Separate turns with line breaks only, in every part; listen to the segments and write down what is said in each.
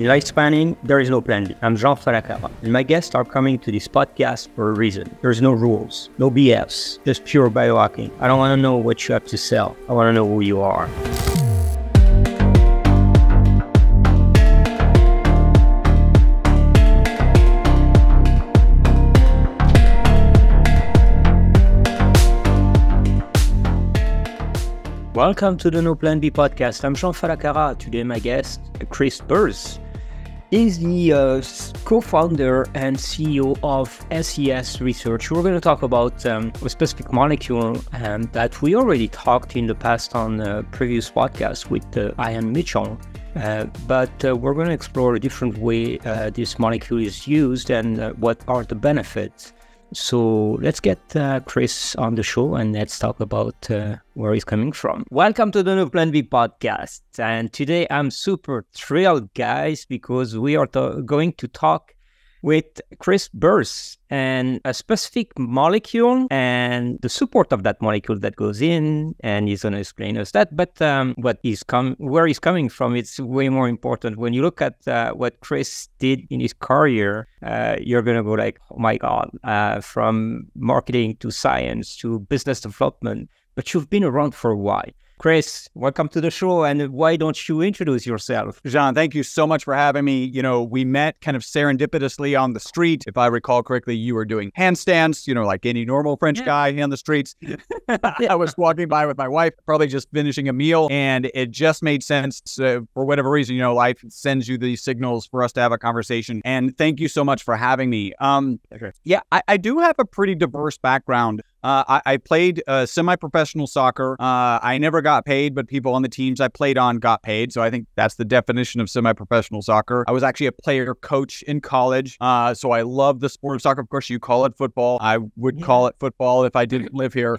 In life planning, there is no plan B. I'm Jean Fallacara, and my guests are coming to this podcast for a reason. There's no rules, no BS, just pure biohacking. I don't want to know what you have to sell. I want to know who you are. Welcome to the No Plan B podcast. I'm Jean Fallacara. Today, my guest, Chris Burres, is the uh, co-founder and CEO of SES Research. We're going to talk about um, a specific molecule um, that we already talked in the past on a previous podcast with uh, Ian Mitchell. Uh, but uh, we're going to explore a different way uh, this molecule is used and uh, what are the benefits. So let's get uh, Chris on the show and let's talk about uh, where he's coming from. Welcome to the No Plan B podcast. And today I'm super thrilled, guys, because we are to- going to talk with Chris Burres and a specific molecule and the support of that molecule that goes in. And he's going to explain us that. But um, what he's come, where he's coming from, it's way more important. When you look at uh, what Chris did in his career, uh, you're going to go like, oh my God, uh, from marketing to science to business development. But you've been around for a while. Chris, welcome to the show. And why don't you introduce yourself?
Jean, thank you so much for having me. You know, we met kind of serendipitously on the street. If I recall correctly, you were doing handstands, you know, like any normal French
Yeah.
guy on the streets. I was walking by with my wife, probably just finishing a meal, and it just made sense uh, for whatever reason. You know, life sends you these signals for us to have a conversation. And thank you so much for having me. Um,
Okay.
yeah, I, I do have a pretty diverse background. Uh, I, I played uh, semi-professional soccer. Uh, I never got paid, but people on the teams I played on got paid. So I think that's the definition of semi-professional soccer. I was actually a player coach in college. Uh, so I love the sport of soccer. Of course, you call it football. I would
Yeah.
call it football if I didn't live here.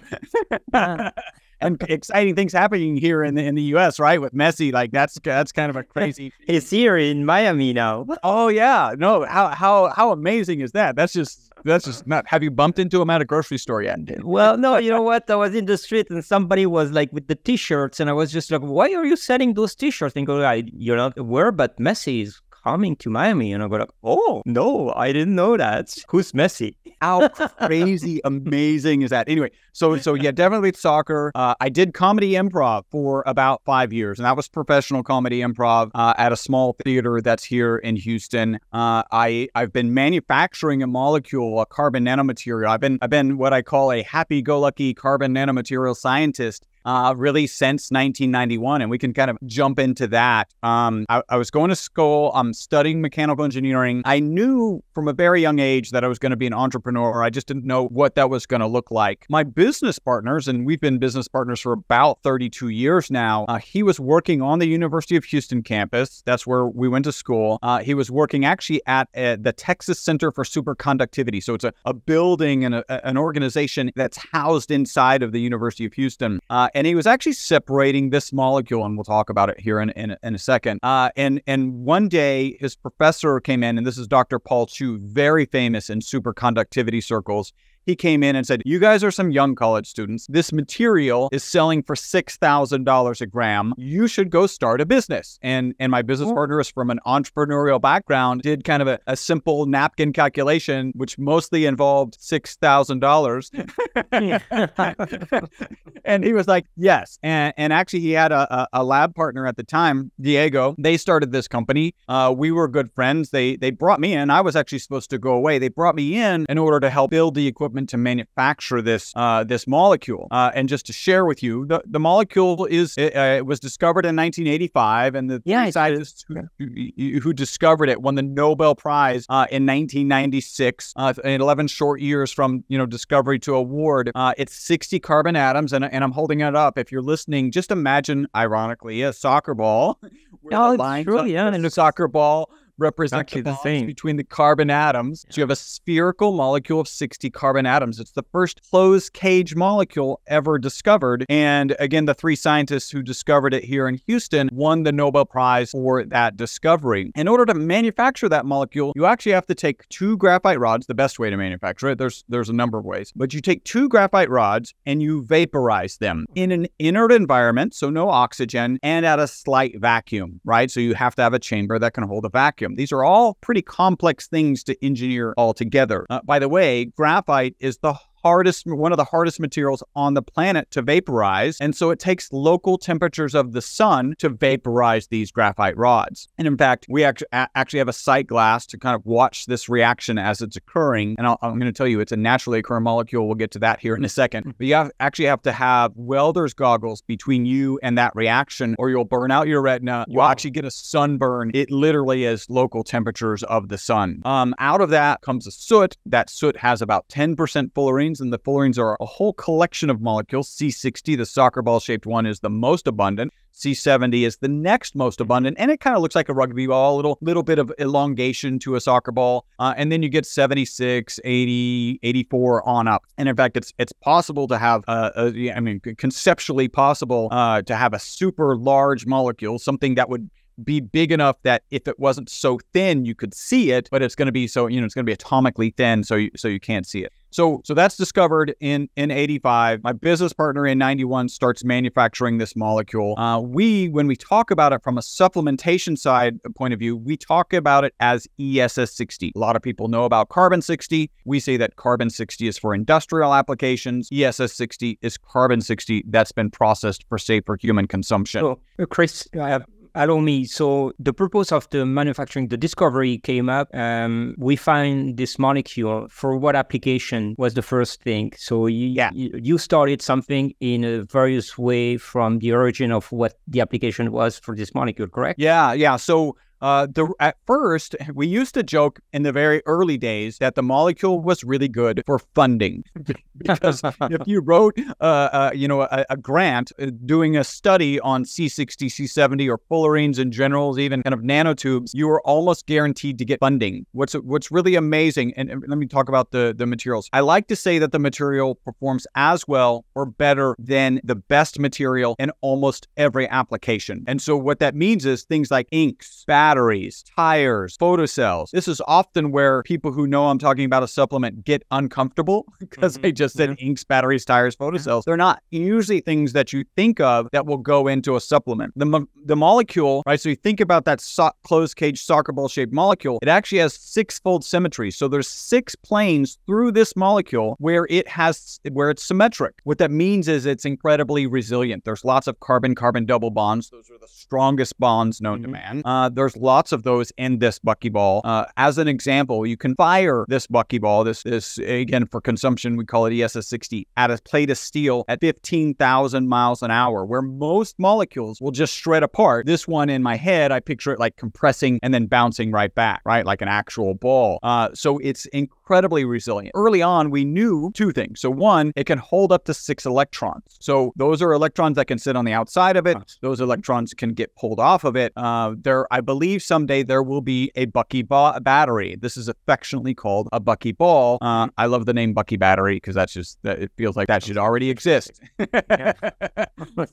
and exciting things happening here in the in the U.S. Right with Messi, like that's that's kind of a crazy.
He's here in Miami now.
Oh yeah, no, how how how amazing is that? That's just that's just not. Have you bumped into him at a grocery store yet?
Well, no, you know what? I was in the street and somebody was like with the t-shirts, and I was just like, "Why are you selling those t-shirts?" And go, I, "You're not aware, but Messi is coming to Miami." And I go, like, "Oh no, I didn't know that. Who's Messi?"
How crazy amazing is that? Anyway, so so yeah, definitely soccer. Uh, I did comedy improv for about five years, and that was professional comedy improv uh, at a small theater that's here in Houston. Uh, I I've been manufacturing a molecule, a carbon nanomaterial. I've been I've been what I call a happy-go-lucky carbon nanomaterial scientist uh, really since 1991, and we can kind of jump into that. Um, I, I was going to school. I'm studying mechanical engineering. I knew from a very young age that I was going to be an entrepreneur. I just didn't know what that was going to look like. My business partners, and we've been business partners for about 32 years now. Uh, he was working on the University of Houston campus. That's where we went to school. Uh, he was working actually at uh, the Texas Center for Superconductivity. So it's a, a building and a, an organization that's housed inside of the University of Houston. Uh, and he was actually separating this molecule, and we'll talk about it here in, in, in a second. Uh, and and one day his professor came in, and this is Dr. Paul Chu, very famous in superconductivity circles. He came in and said, You guys are some young college students. This material is selling for $6,000 a gram. You should go start a business. And and my business partner is from an entrepreneurial background, did kind of a, a simple napkin calculation, which mostly involved $6,000. and he was like, yes. And, and actually, he had a, a, a lab partner at the time, Diego. They started this company. Uh, we were good friends. They they brought me in. I was actually supposed to go away. They brought me in in order to help build the equipment to manufacture this uh, this molecule. Uh, and just to share with you, the, the molecule is it, uh, it was discovered in 1985, and the
Yeah,
scientists who, who, who discovered it won the Nobel Prize uh, in 1996. Uh, in 11 short years from you know discovery to award, uh, it's 60 carbon atoms, and, and I'm holding it up. If you're listening, just imagine, ironically, a soccer ball.
Oh, it's true, yeah, it looks-
soccer ball represent the
the
bonds
same.
between the carbon atoms. So you have a spherical molecule of 60 carbon atoms. It's the first closed cage molecule ever discovered. And again, the three scientists who discovered it here in Houston won the Nobel Prize for that discovery. In order to manufacture that molecule, you actually have to take two graphite rods, the best way to manufacture it. There's there's a number of ways. But you take two graphite rods and you vaporize them in an inert environment, so no oxygen, and at a slight vacuum, right? So you have to have a chamber that can hold a vacuum. These are all pretty complex things to engineer all together. Uh, by the way, graphite is the hardest one of the hardest materials on the planet to vaporize. And so it takes local temperatures of the sun to vaporize these graphite rods. And in fact we actually actually have a sight glass to kind of watch this reaction as it's occurring. And i am going to tell you it's a naturally occurring molecule. We'll get to that here in a second. But you have, actually have to have welder's goggles between you and that reaction or you'll burn out your retina. You'll
Wow.
actually get a sunburn. It literally is local temperatures of the sun. Um, out of that comes a soot. That soot has about 10% fullerenes and the fullerenes are a whole collection of molecules c60 the soccer ball shaped one is the most abundant C70 is the next most abundant, and it kind of looks like a rugby ball, a little little bit of elongation to a soccer ball, uh, and then you get 76, 80, 84 on up. And in fact, it's it's possible to have, uh, a, I mean, conceptually possible uh, to have a super large molecule, something that would be big enough that if it wasn't so thin, you could see it, but it's going to be so you know it's going to be atomically thin, so you so you can't see it. So so that's discovered in in 85. My business partner in 91 starts manufacturing this molecule. Uh, we when we talk about it from a supplementation side point of view, we talk about it as E ESS60. A lot of people know about carbon 60. We say that carbon 60 is for industrial applications. E ESS60 is carbon 60 that's been processed for safer human consumption.
So, uh, Chris, uh, allow me. So, the purpose of the manufacturing, the discovery came up. Um, we find this molecule for what application was the first thing. So, you,
Yeah.
you, you started something in a various way from the origin of what the application was for this molecule, correct?
Yeah, yeah. So uh, the at first we used to joke in the very early days that the molecule was really good for funding because if you wrote uh, uh, you know a, a grant uh, doing a study on C60, C70, or fullerenes in general, even kind of nanotubes, you were almost guaranteed to get funding. What's what's really amazing, and, and let me talk about the the materials. I like to say that the material performs as well or better than the best material in almost every application. And so what that means is things like inks, batteries, tires, photocells. This is often where people who know I'm talking about a supplement get uncomfortable because
Mhm.
I just said inks, batteries, tires, photocells. They're not usually things that you think of that will go into a supplement. The, mo- the molecule, right? So you think about that so- closed cage soccer ball shaped molecule. It actually has six fold symmetry. So there's six planes through this molecule where it has where it's symmetric. What that means is it's incredibly resilient. There's lots of carbon carbon double bonds. Those are the strongest bonds known to
Mhm.
man. Uh, there's lots of those in this buckyball. Uh, as an example, you can fire this buckyball. This this again for consumption we call it E ESS60 at a plate of steel at 15,000 miles an hour, where most molecules will just shred apart. This one in my head, I picture it like compressing and then bouncing right back, right, like an actual ball. Uh, so it's incredibly resilient. Early on, we knew two things. So one, it can hold up to six electrons. So those are electrons that can sit on the outside of it. Those electrons can get pulled off of it. Uh, there, I believe someday there will be a Bucky ba- battery. This is affectionately called a Bucky ball. Uh, I love the name Bucky battery because that's just that it feels like that should already exist.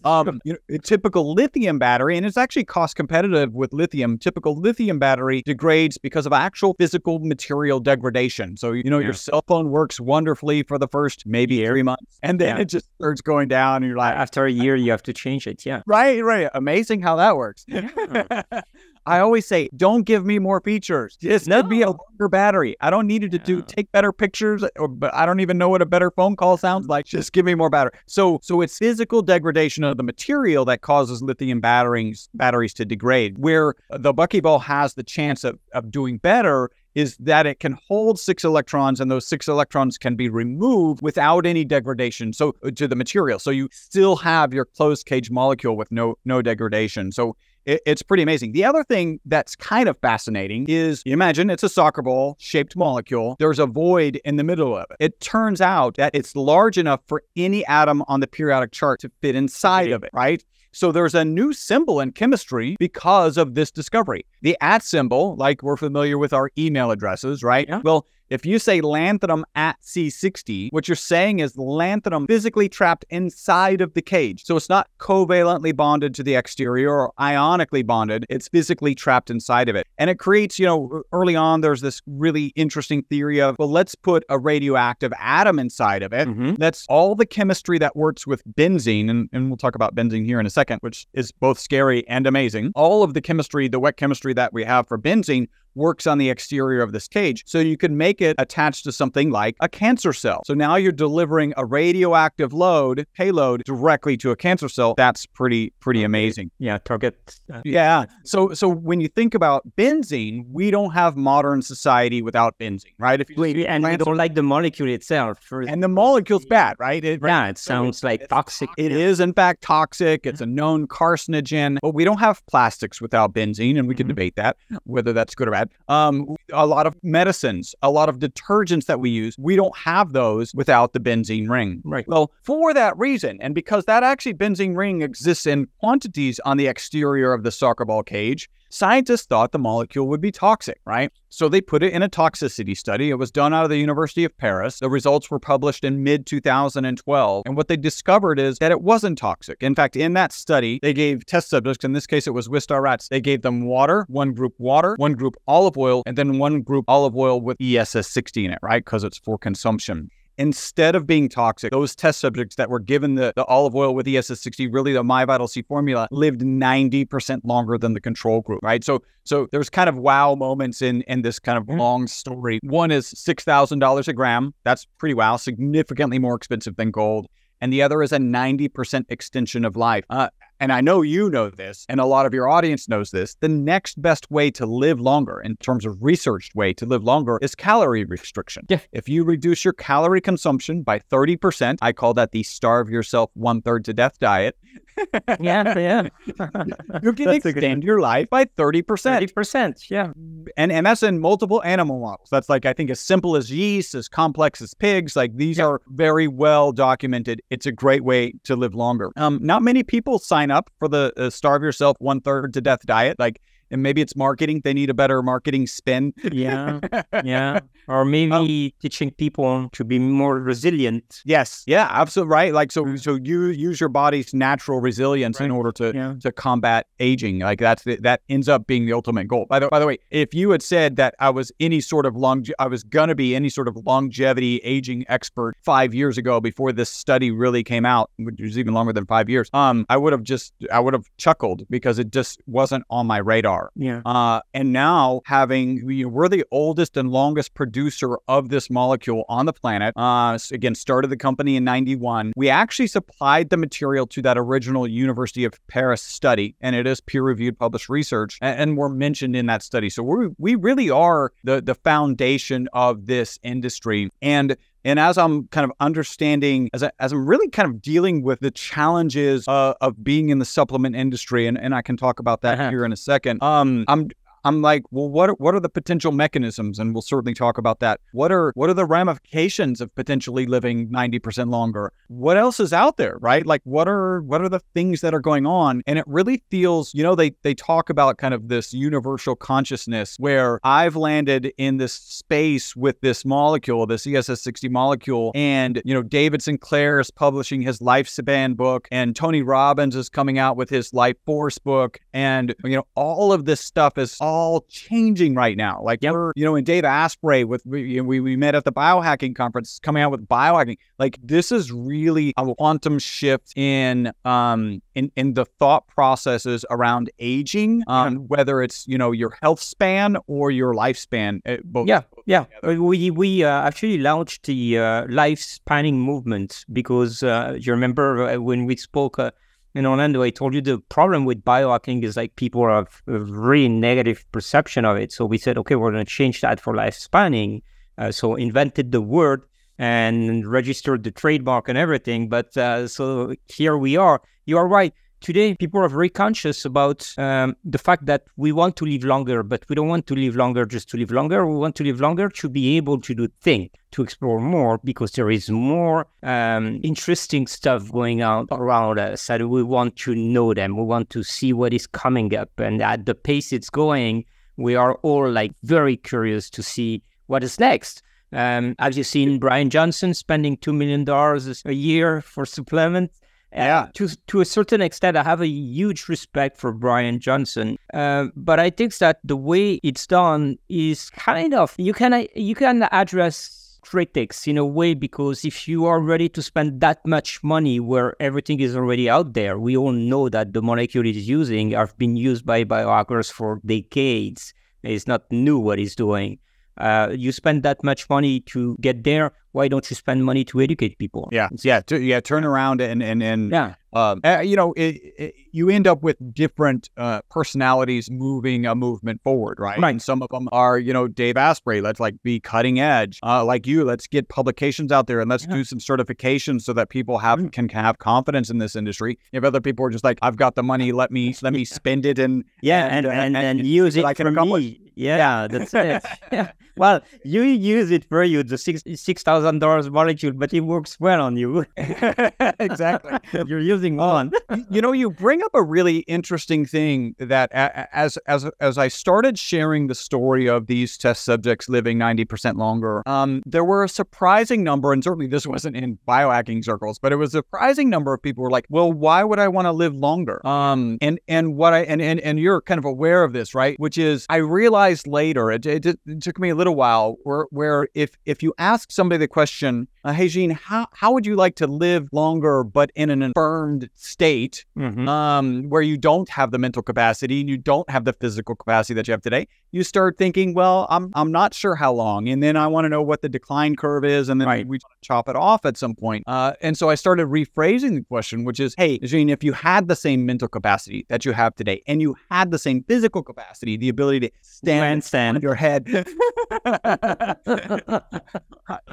um, you know, a typical lithium battery, and it's actually cost competitive with lithium. Typical lithium battery degrades because of actual physical material degradation. So you know
Yeah.
your cell phone works wonderfully for the first maybe three months, and then
Yeah.
it just starts going down, and you're like,
After a year, you have to change it. Yeah.
Right, right. Amazing how that works. I always say, don't give me more features. Just give me a longer battery. I don't need it to do take better pictures, or but I don't even know what a better phone call sounds like. Just give me more battery. So, so it's physical degradation of the material that causes lithium batteries batteries to degrade. Where the buckyball has the chance of of doing better is that it can hold six electrons and those six electrons can be removed without any degradation so uh, to the material so you still have your closed cage molecule with no no degradation so it, it's pretty amazing the other thing that's kind of fascinating is you imagine it's a soccer ball shaped molecule there's a void in the middle of it it turns out that it's large enough for any atom on the periodic chart to fit inside of it right So there's a new symbol in chemistry because of this discovery. The at symbol, like we're familiar with our email addresses, right?
Yeah.
Well, if you say lanthanum at C60, what you're saying is lanthanum physically trapped inside of the cage. So it's not covalently bonded to the exterior or ionically bonded. It's physically trapped inside of it. And it creates, you know, early on, there's this really interesting theory of, well, let's put a radioactive atom inside of it.
Mhm.
That's all the chemistry that works with benzene. And, and we'll talk about benzene here in a second, which is both scary and amazing. All of the chemistry, the wet chemistry that we have for benzene works on the exterior of this cage. So you can make it attached to something like a cancer cell. So now you're delivering a radioactive load, payload directly to a cancer cell. That's pretty, pretty amazing.
Yeah, target. Uh,
Yeah. So so when you think about benzene, we don't have modern society without benzene, right? If you
we- and we don't like the molecule itself. For,
and the molecule's bad, right? It,
yeah, it sounds like toxic.
it is, in fact, toxic. It's a known carcinogen, but we don't have plastics without benzene, and we can
Mhm.
debate that, whether that's good or bad. Um, a lot of medicines, a lot of detergents that we use, we don't have those without the benzene ring.
Right.
Well, for that reason, and because that actually benzene ring exists in quantities on the exterior of the soccer ball cage, scientists thought the molecule would be toxic, right? So they put it in a toxicity study. It was done out of the University of Paris. The results were published in mid 2012. And what they discovered is that it wasn't toxic. In fact, in that study, they gave test subjects, in this case, it was Wistar rats, they gave them water, one group water, one group olive oil, and then one group olive oil with ESS 60 in it, right? Because it's for consumption instead of being toxic, those test subjects that were given the, the olive oil with ESS 60, really the MyVital C formula, lived 90% longer than the control group, right? So so there's kind of wow moments in in this kind of
Mhm.
long story. One is $6,000 a gram. That's pretty wow, significantly more expensive than gold. And the other is a 90% extension of life. Uh, and I know you know this, and a lot of your audience knows this. The next best way to live longer, in terms of researched way to live longer, is calorie restriction.
Yeah.
If you reduce your calorie consumption by 30%, I call that the starve yourself one third to death diet,
yeah, yeah.
you can
That's
extend your life by 30%.
Thirty percent. Yeah.
And, and that's in multiple animal models. That's like, I think, as simple as yeast, as complex as pigs. Like these
Yeah.
are very well documented. It's a great way to live longer. Um, not many people sign up for the uh, starve yourself one third to death diet. Like, and maybe it's marketing. They need a better marketing spin.
Yeah. Yeah. Or maybe teaching people to be more resilient.
Yes. Yeah, absolutely right. Like so so you use your body's natural resilience in order to
Yeah.
to combat aging. Like that's the, that ends up being the ultimate goal. By the by the way, if you had said that I was any sort of long I was gonna be any sort of longevity aging expert five years ago before this study really came out, which was even longer than five years, um, I would have just I would have chuckled because it just wasn't on my radar.
Yeah.
Uh, and now having, you know, we're the oldest and longest producer of this molecule on the planet. Uh, again, started the company in 91. We actually supplied the material to that original University of Paris study, and it is peer reviewed, published research, and, and we're mentioned in that study. So we we really are the, the foundation of this industry. And and as I'm kind of understanding, as, I, as I'm really kind of dealing with the challenges uh, of being in the supplement industry, and, and I can talk about that
Uh-huh.
here in a second. Um, I'm I'm like, well, what are, what are the potential mechanisms? And we'll certainly talk about that. What are what are the ramifications of potentially living 90% longer? What else is out there, right? Like what are what are the things that are going on? And it really feels, you know, they they talk about kind of this universal consciousness where I've landed in this space with this molecule, this ESS60 molecule, and you know, David Sinclair is publishing his lifespan book, and Tony Robbins is coming out with his Life Force book, and you know, all of this stuff is all changing right now. Like
Yep.
we're, you know, in Dave Asprey with we, we we met at the biohacking conference, coming out with biohacking. Like this is really a quantum shift in um in in the thought processes around aging, um, whether it's you know your health span or your lifespan. uh, both
Yeah, yeah. We we uh, actually launched the uh, life spanning movement because uh, you remember uh, when we spoke uh, in Orlando, I told you the problem with biohacking is like people have a very negative perception of it. So we said, okay, we're going to change that for life spanning. Uh, so invented the word and registered the trademark and everything. But uh, so here we are. You are right. Today people are very conscious about um, the fact that we want to live longer, but we don't want to live longer just to live longer. We want to live longer to be able to do things, to explore more, because there is more um, interesting stuff going on around us, and we want to know them. We want to see what is coming up, and at the pace it's going, we are all like very curious to see what is next. Um, have you seen Brian Johnson spending two million dollars a year for supplements?
Yeah.
Uh, to to a certain extent, I have a huge respect for Brian Johnson, uh, but I think that the way it's done is kind of you can you can address critics in a way because if you are ready to spend that much money where everything is already out there, we all know that the molecule is using have been used by biohackers for decades. It's not new what he's doing. Uh, you spend that much money to get there. Why don't you spend money to educate people?
Yeah, yeah, to, yeah. Turn around and and and
Yeah.
um, uh, you know, it, it, you end up with different uh, personalities moving a movement forward, right?
Right.
And some of them are, you know, Dave Asprey. Let's like be cutting edge, uh, like you. Let's get publications out there and let's
Yeah.
do some certifications so that people have
Mm.
can, have confidence in this industry. If other people are just like, I've got the money, let me let me spend it and
Yeah,
and,
and and,
and
and, use it for me. Yeah, that's it. yeah. Well, you use it for you, the six six thousand dollars molecule, but it works well on you.
exactly.
You're using one.
You know, you bring up a really interesting thing that as as as I started sharing the story of these test subjects living 90% longer, um, there were a surprising number, and certainly this wasn't in biohacking circles, but it was a surprising number of people were like, well, why would I want to live longer? Um, and and what I and, and and you're kind of aware of this, right? Which is I realized later, it, it, it took me a little while, where where if if you ask somebody the question, uh, hey Jean, how how would you like to live longer but in an affirmed state?
Mhm.
um, where you don't have the mental capacity and you don't have the physical capacity that you have today, you start thinking, well, I'm I'm not sure how long, and then I want to know what the decline curve is, and then
Right.
we chop it off at some point. Uh, and so I started rephrasing the question, which is, hey, Jean, if you had the same mental capacity that you have today, and you had the same physical capacity, the ability to stand
Handstand.
on your head,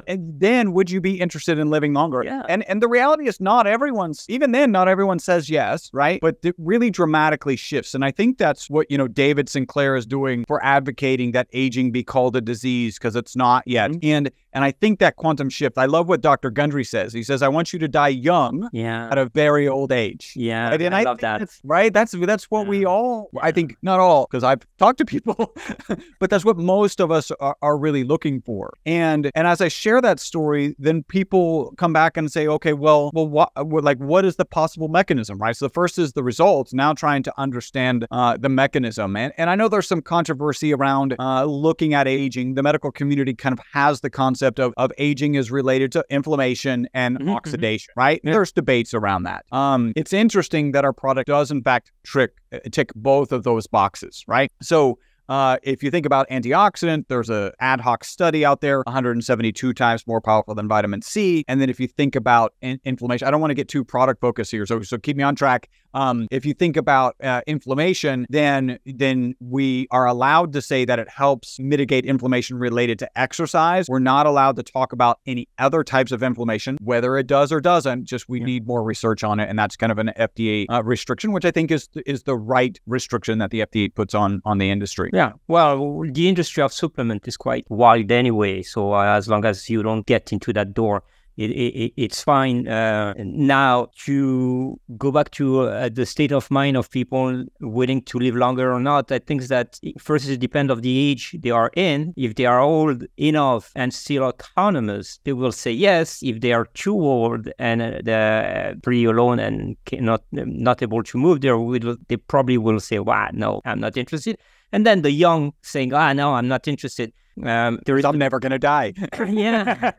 and then would you be interested in living longer?
Yeah.
And and the reality is not everyone's even then not everyone says yes, right? But it really dramatically shifts. And I think that's what, you know, David Sinclair is doing for advocating that aging be called a disease because it's not yet.
Mhm.
And and I think that quantum shift. I love what Dr. Gundry says. He says, I want you to die young
yeah,
at a very old age.
yeah.
Right? And
I,
I,
love that.
that's- right? That's that's what we
Yeah.
all. I think not all, because I've talked to people, but that's what most of us are, are really looking for. And and as I share that story, then people come back and say, okay, well, well, what, like what is the possible mechanism, right? So the first is the results. Now trying to understand uh, the mechanism, and and I know there's some controversy around uh, looking at aging. The medical community kind of has the concept of of aging is related to inflammation and
Mhm, mhm.
oxidation, right?
Yeah.
There's debates around that. Um, it's interesting that our product does in fact trick uh, tick both of those boxes, right? So. Uh, if you think about antioxidant, there's a ad hoc study out there, 172 times more powerful than vitamin C. And then if you think about in- inflammation, I don't want to get too product focused here, so so keep me on track. Um, if you think about uh, inflammation, then then we are allowed to say that it helps mitigate inflammation related to exercise. We're not allowed to talk about any other types of inflammation, whether it does or doesn't. Just we
Yeah.
need more research on it, and that's kind of an FDA uh, restriction, which I think is is the right restriction that the FDA puts on on the industry.
Yeah, well, the industry of supplement is quite wide anyway. So uh, as long as you don't get into that door, it, it, it's fine. Uh, now to go back to uh, the state of mind of people willing to live longer or not, I think that first it depends of the age they are in. If they are old enough and still autonomous, they will say yes. If they are too old and uh, they're pretty alone and cannot not able to move, they will they probably will say, "Wow, no, I'm not interested." And then the young saying, "Ah, no, I'm not interested." Um, there is,
I'm never gonna die.
yeah,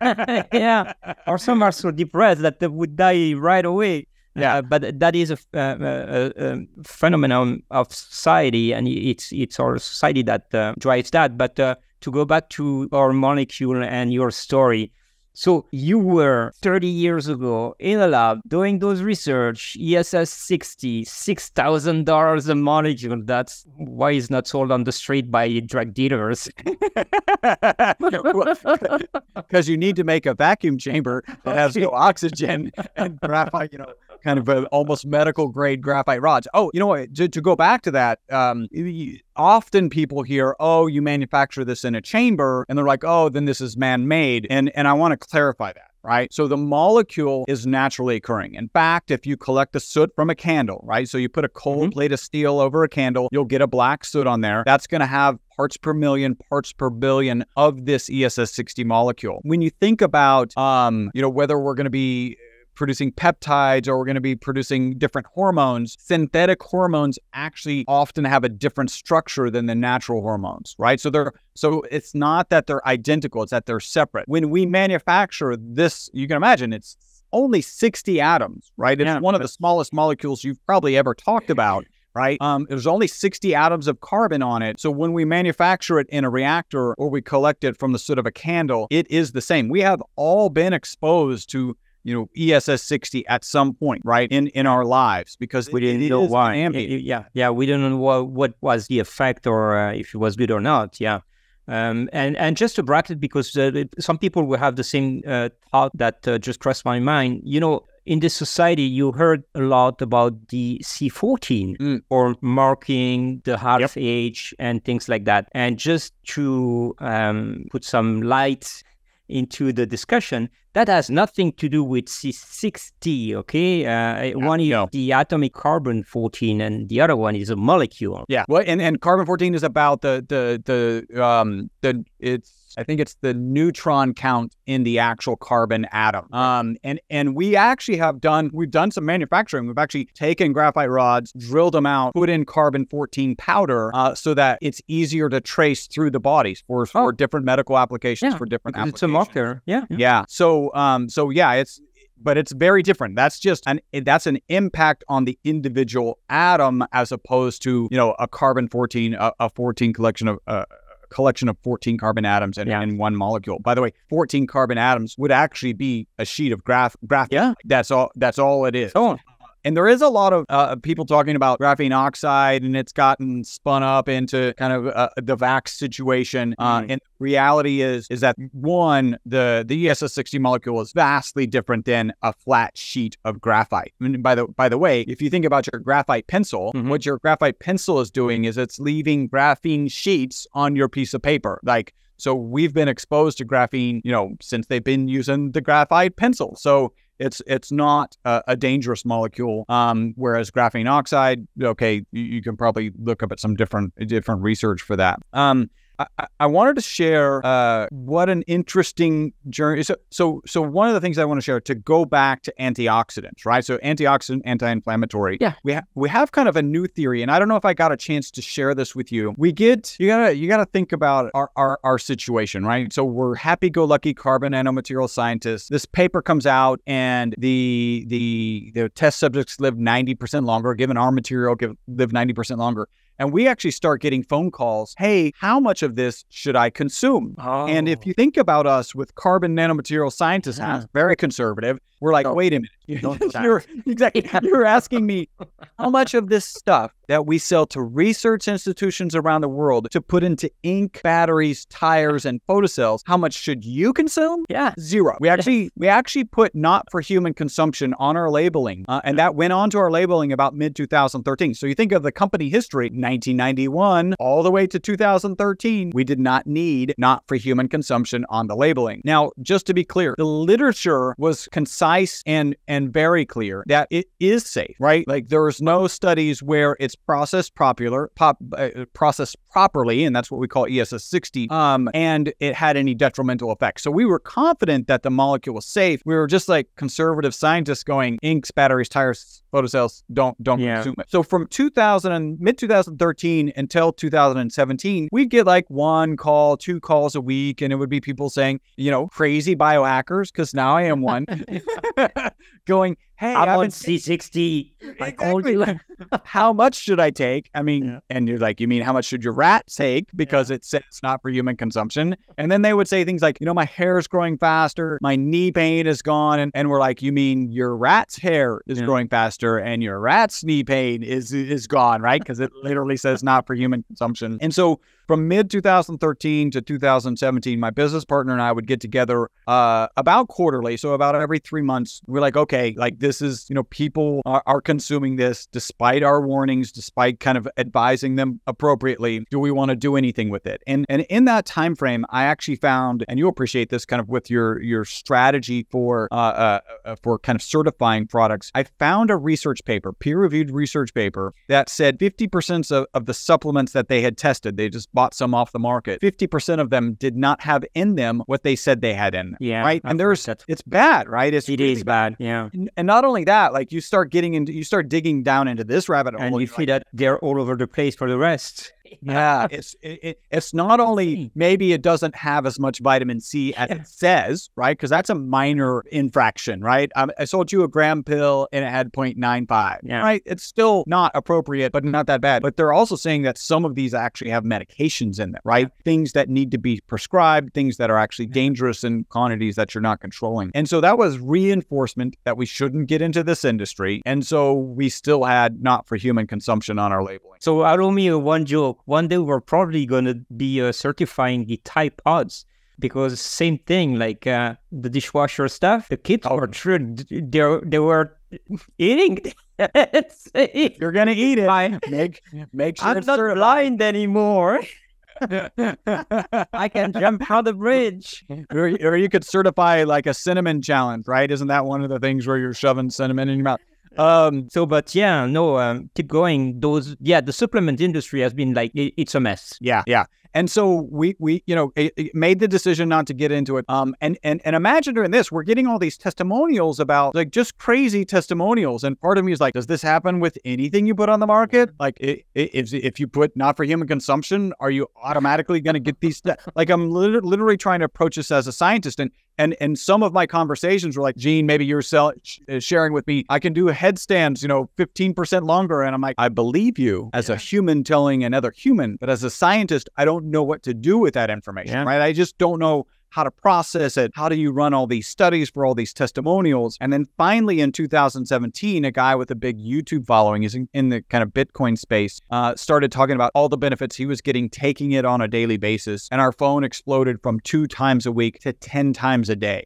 yeah. Or some are so depressed that they would die right away.
Yeah.
Uh, but that is a, uh, a- a- a phenomenon of society, and it's it's our society that uh, drives that. But uh, to go back to our molecule and your story, so you were 30 years ago in a lab doing those research, ESS 60, $6,000 a molecule. That's why it's not sold on the street by drug dealers.
Because you need to make a vacuum chamber that has no oxygen and graphite, you know, kind of a, almost medical grade graphite rods. Oh, you know what? To, to go back to that, um, often people hear, "Oh, you manufacture this in a chamber," and they're like, "Oh, then this is man-made." And and I want to clarify that right? So the molecule is naturally occurring. In fact, if you collect the soot from a candle, right? So you put a cold mm-hmm. plate of steel over a candle, you'll get a black soot on there. That's going to have parts per million, parts per billion of this ESS 60 molecule. When you think about, um, you know, whether we're going to be producing peptides or we're going to be producing different hormones. Synthetic hormones actually often have a different structure than the natural hormones, right? So they're so it's not that they're identical, it's that they're separate. When we manufacture this, you can imagine it's only 60 atoms, right? It's yeah, one of the smallest molecules you've probably ever talked about right? Um, there's only 60 atoms of carbon on it. So when we manufacture it in a reactor or we collect it from the soot of a candle, it is the same. We have all been exposed to you know ESS 60 at some point, right in in our lives because
we didn't know why. Yeah, yeah, we didn't know what, what was the effect or uh, if it was good or not. Yeah. Um, and and just to bracket because uh, some people will have the same uh, thought that uh, just crossed my mind. You know, in this society, you heard a lot about the C14 mm. or marking the half yep. age and things like that. And just to um, put some light into the discussion, that has nothing to do with C60, okay? Uh, yeah, one is no. the atomic carbon 14 and the other one is a molecule.
Yeah. Well, and, and carbon 14 is about the, the, the, um, the, it's, I think it's the neutron count in the actual carbon atom. Um, and and we actually have done we've done some manufacturing. We've actually taken graphite rods, drilled them out, put in carbon 14 powder, uh, so that it's easier to trace through the bodies for for oh. different medical applications
yeah,
for different applications.
It's a marker. Yeah,
yeah. Yeah. So um so yeah, it's but it's very different. That's just an that's an impact on the individual atom as opposed to you know a carbon 14 a, a 14 collection of uh, collection of 14 carbon atoms in, yeah. in, one molecule. By the way, 14 carbon atoms would actually be a sheet of graph graph.
Yeah,
that's all. That's all it is. Oh. And there is a lot of uh, people talking about graphene oxide, and it's gotten spun up into kind of uh, the VAX situation. Uh, mm. And reality is is that one, the the ESS 60 molecule is vastly different than a flat sheet of graphite. Mean, by the by the way, if you think about your graphite pencil, mm-hmm. what your graphite pencil is doing is it's leaving graphene sheets on your piece of paper, like. So we've been exposed to graphene, you know, since they've been using the graphite pencil. So it's it's not a, a dangerous molecule. Um, whereas graphene oxide, okay, you, you, can probably look up at some different different research for that. Um, I, I wanted to share uh, what an interesting journey. So, so, so one of the things I want to share to go back to antioxidants, right? So, antioxidant, anti-inflammatory.
Yeah,
we ha- we have kind of a new theory, and I don't know if I got a chance to share this with you. We get you gotta you gotta think about our our, our situation, right? So we're happy-go-lucky carbon nanomaterial scientists. This paper comes out, and the the the test subjects live ninety percent longer, given our material give, live ninety percent longer. And we actually start getting phone calls. Hey, how much of this should I consume? Oh. And if oh. you think about us with carbon nanomaterial scientists, yeah. very conservative, we're like, wait a minute. You're, exactly. You're asking me how much of this stuff that we sell to research institutions around the world to put into ink, batteries, tires, and photocells, how much should you consume?
Yeah,
zero. We actually we actually put not for human consumption on our labeling, uh, and that went on to our labeling about mid 2013. So you think of the company history, 1991 all the way to 2013, we did not need not for human consumption on the labeling. Now, just to be clear, the literature was concise and and and very clear that it is safe, right? Like there's no studies where it's processed popular, pop, uh, processed properly, and that's what we call ESS 60, um, and it had any detrimental effects. So we were confident that the molecule was safe. We were just like conservative scientists going, inks, batteries, tires, photocells, don't don't yeah. consume it. So from 2000 and mid 2013 until 2017, we'd get like one call, two calls a week, and it would be people saying, you know, crazy biohackers, because now I am one. going, hey,
I'm on C60.
Exactly. how much should I take? I mean, yeah. and you're like, you mean how much should your rat take? Because yeah. it says not for human consumption. And then they would say things like, you know, my hair is growing faster, my knee pain is gone. And, and we're like, you mean your rat's hair is yeah. growing faster and your rat's knee pain is is gone, right? Because it literally says not for human consumption. And so from mid 2013 to 2017, my business partner and I would get together uh, about quarterly. So about every three months, we're like, okay, like this is, you know, people are, are consuming this despite our warnings, despite kind of advising them appropriately. Do we want to do anything with it? And and in that time frame, I actually found, and you'll appreciate this kind of with your your strategy for uh, uh, uh for kind of certifying products. I found a research paper, peer reviewed research paper that said 50% of, of the supplements that they had tested, they just bought some off the market. 50% of them did not have in them what they said they had in them.
Yeah.
Right. And there's, it's bad, right? It's
it is bad. Yeah.
And not only that, like you start getting into, you start digging down into this rabbit hole.
And you see like, that they're all over the place for the rest
yeah, it's it, it, it's not only maybe it doesn't have as much vitamin C as it says, right? Because that's a minor infraction, right? Um, I sold you a gram pill and it had 0.95, yeah. right? It's still not appropriate, but not that bad. But they're also saying that some of these actually have medications in them, right? Yeah. Things that need to be prescribed, things that are actually dangerous in quantities that you're not controlling. And so that was reinforcement that we shouldn't get into this industry. And so we still had not for human consumption on our labeling.
So allow me a one joke one day we're probably going to be uh, certifying the Tide Pods because same thing like uh, the dishwasher stuff the kids oh. were true they they were eating
you're gonna eat it I, make make sure
i'm not certified. blind anymore I can jump from the bridge.
Or, or you could certify like a cinnamon challenge, right? Isn't that one of the things where you're shoving cinnamon in your mouth?
Um, so, but yeah, no, um, keep going. Those, yeah, the supplement industry has been like, it, it's a mess.
Yeah, yeah. And so we we you know it, it made the decision not to get into it. Um and and and imagine during this we're getting all these testimonials about like just crazy testimonials. And part of me is like, does this happen with anything you put on the market? Like if if you put not for human consumption, are you automatically going to get these? like I'm literally trying to approach this as a scientist, and and and some of my conversations were like, Jean, maybe you're sell- uh, sharing with me, I can do headstands, you know, 15% longer. And I'm like, I believe you as yeah. a human telling another human, but as a scientist, I don't know what to do with that information, yeah. right? I just don't know how to process it. How do you run all these studies for all these testimonials? And then finally in 2017, a guy with a big YouTube following is in, in the kind of Bitcoin space, uh, started talking about all the benefits he was getting taking it on a daily basis. And our phone exploded from two times a week to 10 times a day.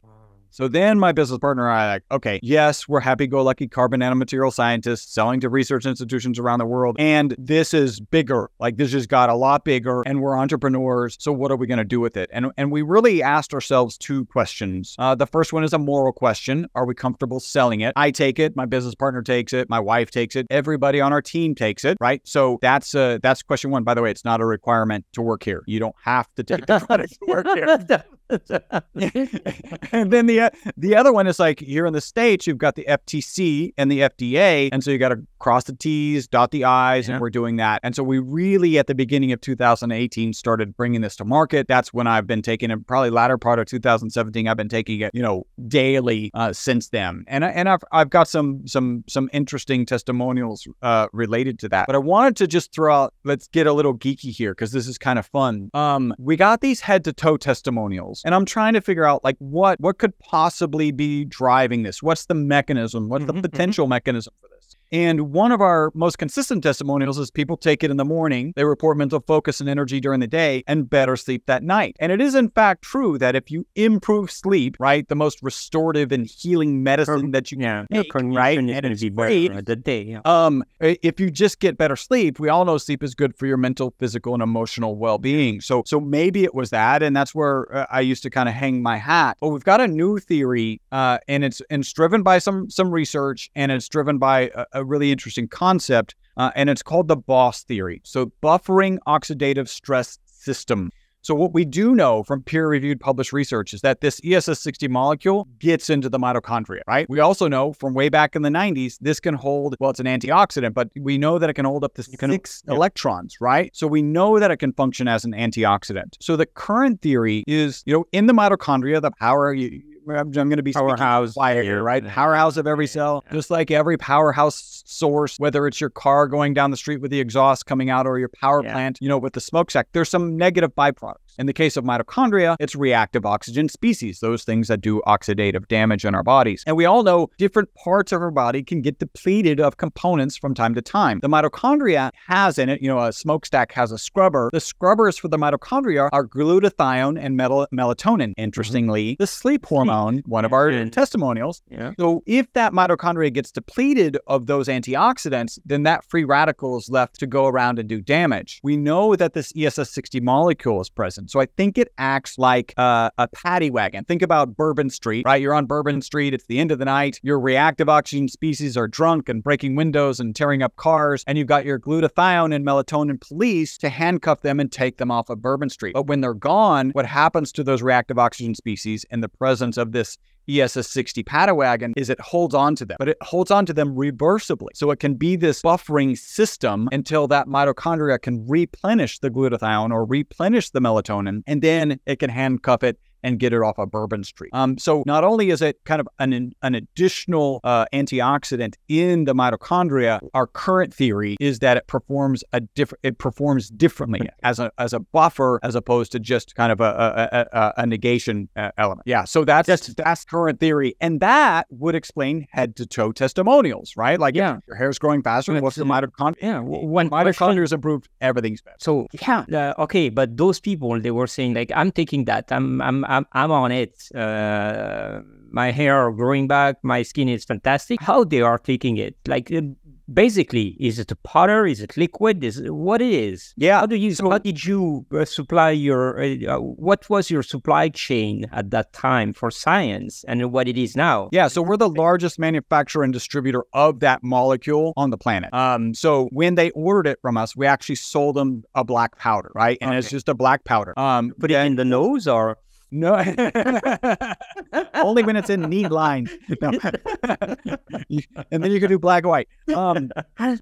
So then my business partner and I like, okay, yes, we're happy-go-lucky carbon nanomaterial scientists selling to research institutions around the world. And this is bigger. Like this just got a lot bigger and we're entrepreneurs. So what are we going to do with it? And, and we really asked ourselves two questions. Uh, the first one is a moral question. Are we comfortable selling it? I take it. My business partner takes it. My wife takes it. Everybody on our team takes it, right? So that's uh, that's question one. By the way, it's not a requirement to work here. You don't have to take the to work here. and then the the other one is like here in the states, you've got the FTC and the FDA, and so you got to cross the T's, dot the I's, yeah. and we're doing that. And so we really at the beginning of 2018 started bringing this to market. That's when I've been taking it. Probably latter part of 2017, I've been taking it, you know, daily uh, since then. And and I've I've got some some some interesting testimonials uh, related to that. But I wanted to just throw out. Let's get a little geeky here because this is kind of fun. Um, we got these head to toe testimonials, and I'm trying to figure out like what what could possibly be driving this? What's the mechanism? What's the mm-hmm, mm-hmm. potential mechanism for? And one of our most consistent testimonials is people take it in the morning, they report mental focus and energy during the day, and better sleep that night. And it is, in fact, true that if you improve sleep, right, the most restorative and healing medicine that you
yeah,
can take, right,
and it's free, the day. Yeah.
Um, if you just get better sleep, we all know sleep is good for your mental, physical, and emotional well-being. So, so maybe it was that, and that's where uh, I used to kind of hang my hat. But we've got a new theory, uh, and it's and it's driven by some some research, and it's driven by a, a really interesting concept, uh, and it's called the BOSS theory. So, buffering oxidative stress system. So, what we do know from peer reviewed published research is that this ESS60 molecule gets into the mitochondria, right? We also know from way back in the 90s, this can hold, well, it's an antioxidant, but we know that it can hold up to can, six yeah. electrons, right? So, we know that it can function as an antioxidant. So, the current theory is, you know, in the mitochondria, the power, you, I'm, going to be
powerhouse quiet
here, right? Powerhouse of every cell, just like every powerhouse source, whether it's your car going down the street with the exhaust coming out or your power yeah. plant, you know, with the smokestack. There's some negative byproducts. In the case of mitochondria, it's reactive oxygen species, those things that do oxidative damage in our bodies. And we all know different parts of our body can get depleted of components from time to time. The mitochondria has in it, you know, a smokestack has a scrubber. The scrubbers for the mitochondria are glutathione and metal- melatonin. Mm-hmm. Interestingly, the sleep hmm. hormone, one of our testimonials.
Yeah.
So if that mitochondria gets depleted of those antioxidants, then that free radical is left to go around and do damage. We know that this E ESS60 molecule is present. So I think it acts like uh, a paddy wagon. Think about Bourbon Street, right? You're on Bourbon Street. It's the end of the night. Your reactive oxygen species are drunk and breaking windows and tearing up cars. And you've got your glutathione and melatonin police to handcuff them and take them off of Bourbon Street. But when they're gone, what happens to those reactive oxygen species in the presence of this ESS60 paddy wagon is it holds on to them, but it holds on to them reversibly. So it can be this buffering system until that mitochondria can replenish the glutathione or replenish the melatonin, and then it can handcuff it and get it off of Bourbon Street. Um, so not only is it kind of an, an additional uh, antioxidant in the mitochondria, our current theory is that it performs a different, it performs differently as a as a buffer as opposed to just kind of a a, a, a- negation uh, element. Yeah. So that's that's current theory, and that would explain head to toe testimonials, right? Like,
Yeah.
if your hair's growing faster. What's the mitochondria?
Yeah. w- One
Mitochondria is improved. Everything's better.
So yeah, uh, okay, but those people they were saying like I'm taking that, I'm I'm I'm, I'm on it. Uh, my hair are growing back, my skin is fantastic. How they are taking it? Like uh, basically, is it a powder? Is it liquid? Is it, what it is?
Yeah.
How do you? So, how did you uh, supply your? Uh, uh, what was your supply chain at that time for science and what it is now?
Yeah, so we're the largest manufacturer and distributor of that molecule on the planet. Um, so when they ordered it from us, we actually sold them a black powder, right? And it's just a black powder. Um,
Put it in the nose or?
No, only when it's in neat lines. No. And then you can do black and white. Um,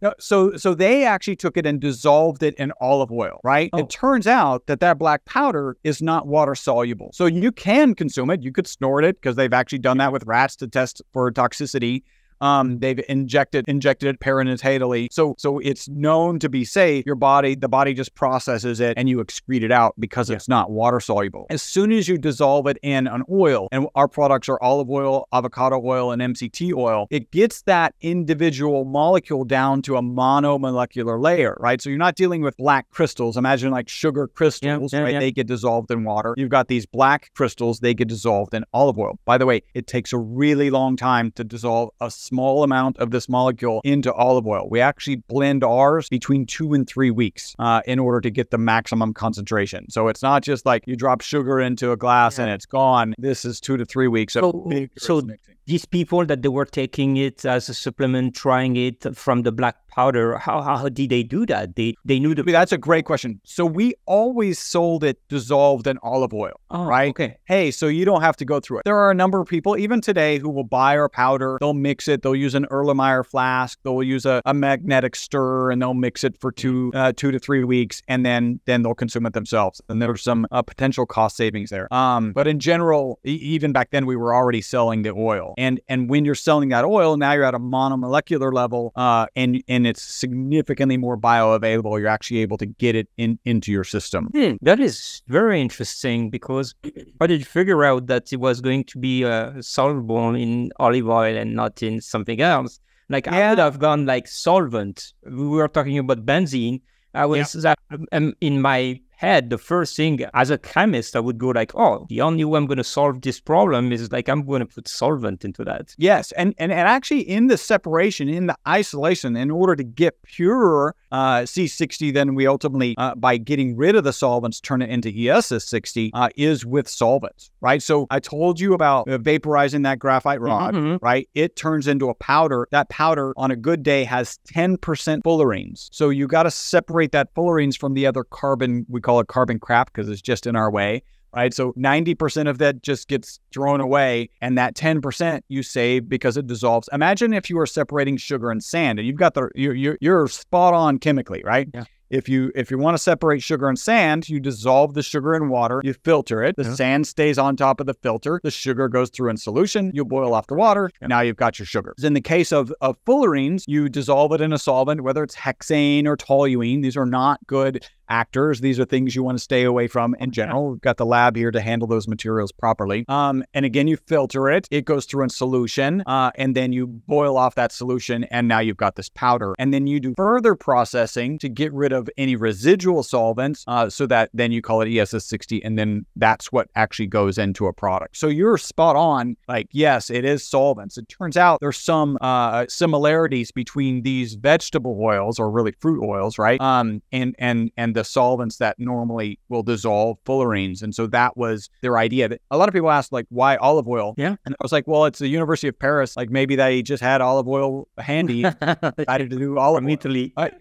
no, so so they actually took it and dissolved it in olive oil, right?
Oh.
It turns out that that black powder is not water soluble. So you can consume it. You could snort it because they've actually done that with rats to test for toxicity. Um, they've injected injected it perinatally, so so it's known to be safe. Your body, the body just processes it and you excrete it out because it's not water soluble. As soon as you dissolve it in an oil, and our products are olive oil, avocado oil, and MCT oil, it gets that individual molecule down to a monomolecular layer, right? So you're not dealing with black crystals. Imagine like sugar crystals,
yeah,
right?
yeah.
They get dissolved in water. You've got these black crystals, they get dissolved in olive oil. By the way, it takes a really long time to dissolve a small amount of this molecule into olive oil. We actually blend ours between two and three weeks uh, in order to get the maximum concentration. So it's not just like you drop sugar into a glass and it's gone. This is two to three weeks of
So- so
mixing.
These people that they were taking it as a supplement, trying it from the black powder, how how did they do that? They they knew the
That's a great question. So we always sold it dissolved in olive oil.
oh,
right?
Okay,
Hey, so you don't have to go through it. There are a number of people, even today, who will buy our powder. They'll mix it. They'll use an Erlenmeyer flask. They'll use a, a magnetic stir, and they'll mix it for two uh, two to three weeks, and then then they'll consume it themselves. And there's some uh, potential cost savings there. Um, but in general, e- even back then, we were already selling the oil. And and when you're selling that oil, now you're at a monomolecular level, uh, and and it's significantly more bioavailable. You're actually able to get it in into your system.
Hmm, that is very interesting because how did you figure out that it was going to be uh, soluble in olive oil and not in something else? Like I would have gone like solvent. We were talking about benzene. I was that um, in my head. The first thing as a chemist, I would go like, "Oh, the only way I'm going to solve this problem is like I'm going to put solvent into that."
Yes, and, and and actually in the separation, in the isolation, in order to get pure uh, C60, then we ultimately, uh, by getting rid of the solvents, turn it into ESS60, uh, is with solvents, right? So I told you about vaporizing that graphite rod,
Mhm.
right? It turns into a powder. That powder on a good day has 10% fullerenes. So you got to separate that fullerenes from the other carbon, we call it carbon crap because it's just in our way right? So 90% of that just gets thrown away, and that 10% you save because it dissolves. Imagine if you were separating sugar and sand, and you've got the you're you're, you're spot on chemically, right?
Yeah.
If you if you want to separate sugar and sand, you dissolve the sugar in water, you filter it. The
Yeah.
sand stays on top of the filter. The sugar goes through in solution. You boil off the water. And now you've got your sugar. In the case of, of fullerenes, you dissolve it in a solvent, whether it's hexane or toluene. These are not good actors. These are things you want to stay away from in general. We've got the lab here to handle those materials properly. Um, and again, you filter it. It goes through a solution, uh, and then you boil off that solution, and now you've got this powder. And then you do further processing to get rid of any residual solvents, uh, so that then you call it ESS 60, and then that's what actually goes into a product. So you're spot on. Like, yes, it is solvents. It turns out there's some uh, similarities between these vegetable oils, or really fruit oils, right? Um, and and and the solvents that normally will dissolve fullerenes. And so that was their idea. That a lot of people ask, like, why olive oil?
Yeah.
And I was like, well, it's the University of Paris. Like maybe they just had olive oil handy, decided to do olive
From. Italy.
I-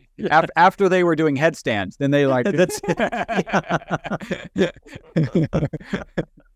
after they were doing headstands, then they like
That's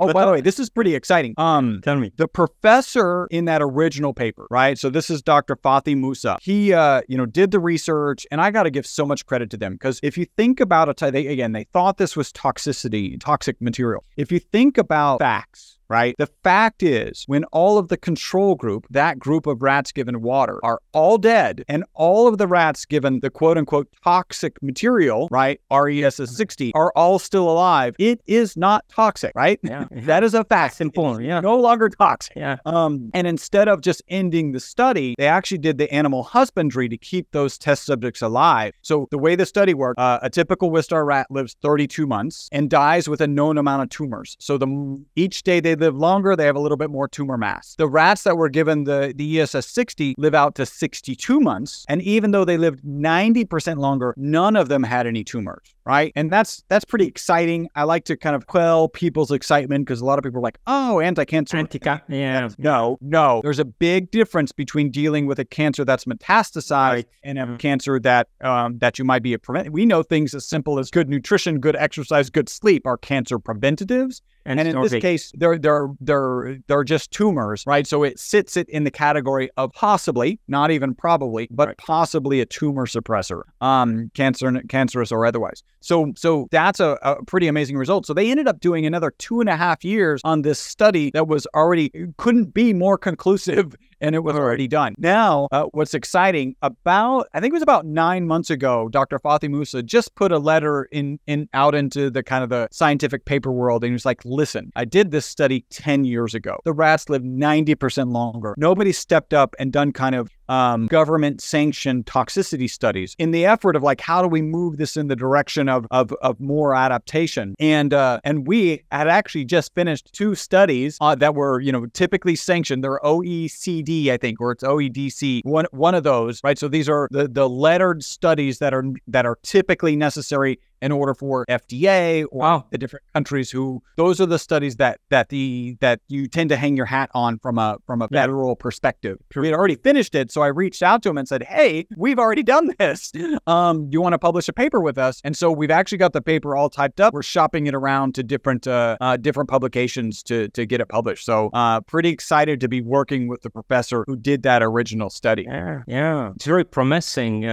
Oh,
But
by the way, this is pretty exciting. Um,
Tell me.
the professor in that original paper, right? So this is Dr. Fathi Moussa. He, uh, you know, did the research, and I got to give so much credit to them because if you think about it, they again, they thought this was toxicity, toxic material. If you think about facts. Right. The fact is, when all of the control group, that group of rats given water, are all dead, and all of the rats given the quote unquote toxic material, right, RESS 60, are all still alive, it is not toxic, right?
Yeah.
That is a fact.
Simple. Yeah.
No longer toxic.
Yeah.
Um, and instead of just ending the study, they actually did the animal husbandry to keep those test subjects alive. So the way the study worked, uh, a typical Wistar rat lives 32 months and dies with a known amount of tumors. So the each day they live longer, they have a little bit more tumor mass. The rats that were given the, the ESS 60 live out to 62 months. And even though they lived 90% longer, none of them had any tumors, right? And that's that's pretty exciting. I like to kind of quell people's excitement because a lot of people are like, oh, anti-cancer.
Antica. Yeah.
No, no. There's a big difference between dealing with a cancer that's metastasized
Right.
and a
Mm.
cancer that um, that you might be a prevent. We know things as simple as good nutrition, good exercise, good sleep are cancer preventatives.
And,
And in this case, they're they're they're they're just tumors, right? So it sits it in the category of possibly, not even probably, but
Right.
possibly a tumor suppressor, um, cancer cancerous or otherwise. So so that's a, a pretty amazing result. So they ended up doing another two and a half years on this study that was already couldn't be more conclusive, and it was already done. Now, uh, what's exciting about I think it was about nine months ago, Dr. Fathi Moussa just put a letter in in out into the kind of the scientific paper world, and he was like, "Listen, I did this study ten years ago. The rats lived ninety percent longer. Nobody stepped up and done kind of um, government sanctioned toxicity studies in the effort of like how do we move this in the direction of of, of more adaptation and uh, and we had actually just finished two studies uh, that were you know typically sanctioned they're OECD I think or it's OEDC one one of those right? So these are the the lettered studies that are that are typically necessary in order for FDA or
Wow.
the different countries who those are the studies that that the that you tend to hang your hat on from a from a
Yeah.
federal perspective. We had already finished it, so I reached out to him and said, "Hey, we've already done this. Um, you want to publish a paper with us?" And so we've actually got the paper all typed up. We're shopping it around to different uh, uh, different publications to to get it published. So uh, pretty excited to be working with the professor who did that original study.
Yeah, yeah, it's very promising. Uh,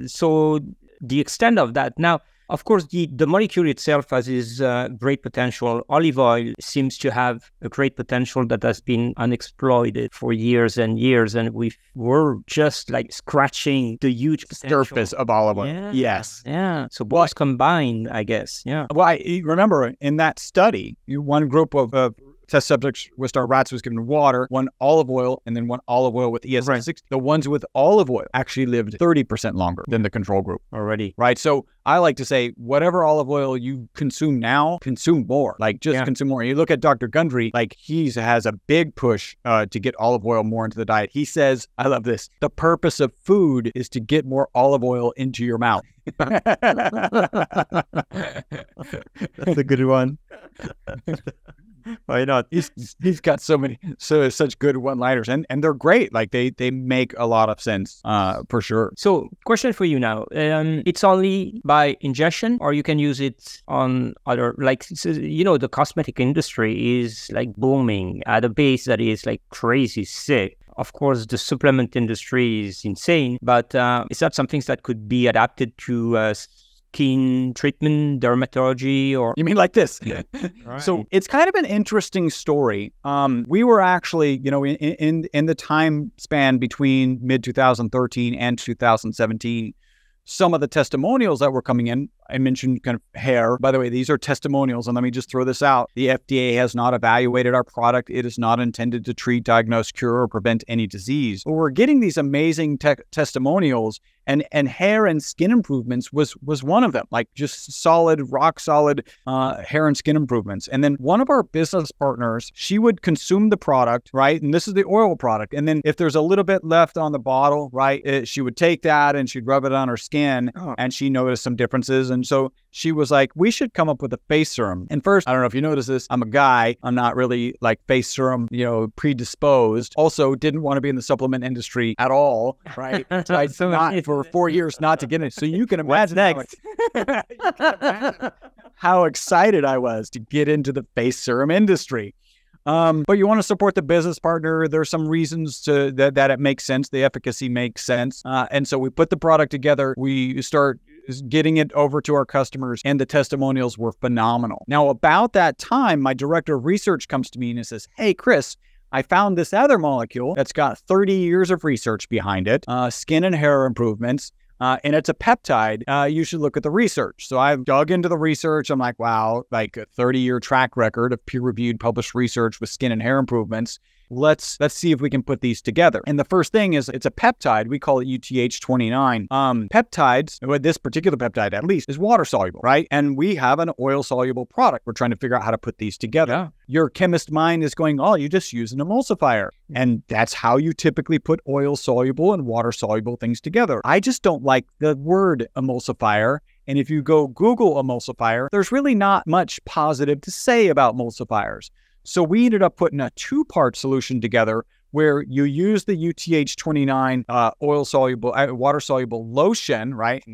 uh, so the extent of that now, of course, the, the molecule itself has its uh, great potential. Olive oil seems to have a great potential that has been unexploited for years and years, and we were just like scratching the huge potential.
Surface of olive oil.
Yeah.
Yes.
Yeah. So both combined, I guess. Yeah.
Well, I remember in that study, one group of uh, test subjects with our rats was given water, one olive oil, and then one olive oil with ESS60.
Right.
The ones with olive oil actually lived 30% longer than the control group,
Already.
right? So I like to say, whatever olive oil you consume now, consume more. Like just
Yeah.
consume more. You look at Dr. Gundry, like he has a big push uh, to get olive oil more into the diet. He says, I love this. The purpose of food is to get more olive oil into your mouth.
That's a good one. Why not?
he's he's got so many so such good one-liners and and they're great like they they make a lot of sense uh for sure
So, question for you now. Um, it's only by ingestion, or you can use it on other, like, s- you know, the cosmetic industry is like booming at a pace that is like crazy sick. Of course, the supplement industry is insane, but uh, is that something that could be adapted to uh, skin treatment, dermatology, or
you mean like this Yeah. so it's kind of an interesting story um we were actually you know in in in the time span between mid 2013 and 2017 some of the testimonials that were coming in. I mentioned kind of hair. By the way, these are testimonials. And let me just throw this out. The FDA has not evaluated our product. It is not intended to treat, diagnose, cure, or prevent any disease. But we're getting these amazing te- testimonials and and hair and skin improvements was was one of them like just solid rock solid uh, hair and skin improvements and then one of our business partners she would consume the product right and this is the oil product and then if there's a little bit left on the bottle right it, she would take that and she'd rub it on her skin oh. and she noticed some differences and so she was like, we should come up with a face serum. And first, I don't know if you notice this, I'm a guy. I'm not really like face serum, you know, predisposed. Also, didn't want to be in the supplement industry at all, right? So I so not for four years not to get it. So you can imagine next. How, how excited I was to get into the face serum industry. Um, but you want to support the business partner. There's some reasons to that, that it makes sense. The efficacy makes sense. Uh, and so we put the product together. We start getting it over to our customers, and the testimonials were phenomenal. Now, about that time, my director of research comes to me and says, Hey, Chris, I found this other molecule that's got 30 years of research behind it, uh, skin and hair improvements. Uh, and it's a peptide. Uh, you should look at the research. So I've dug into the research. I'm like, wow, like a 30 year track record of peer reviewed published research with skin and hair improvements let's let's see if we can put these together. And the first thing is it's a peptide. We call it UTH29. Um, peptides, with this particular peptide at least, is water soluble, right? And we have an oil soluble product. We're trying to figure out how to put these together. Yeah. Your chemist mind is going, oh, you just use an emulsifier. And that's how you typically put oil soluble and water soluble things together. I just don't like the word emulsifier. And if you go Google emulsifier, there's really not much positive to say about emulsifiers. So we ended up putting a two part solution together where you use the UTH29 uh, oil soluble, uh, water soluble lotion, right?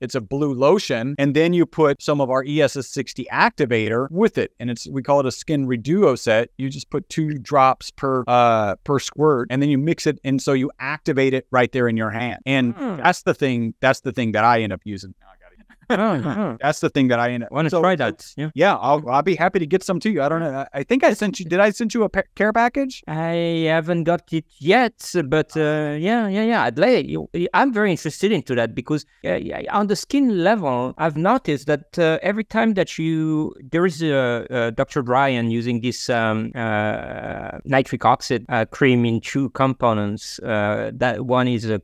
It's a blue lotion, and then you put some of our ESS60 activator with it, and it's we call it a skin reduo set. You just put two drops per uh, per squirt, and then you mix it, and so you activate it right there in your hand. And mm. that's the thing. That's the thing that I end up using. Oh, oh. That's the thing that I
want to so, try that. Yeah,
yeah, I'll I'll be happy to get some to you. I don't know. I think I sent you. Did I send you a care package?
I haven't got it yet, but uh, yeah, yeah, yeah. I'd like. I'm very interested into that because uh, on the skin level, I've noticed that uh, every time that you there is a, Dr. Brian using this um, uh, nitric oxide uh, cream in two components. Uh, that one is a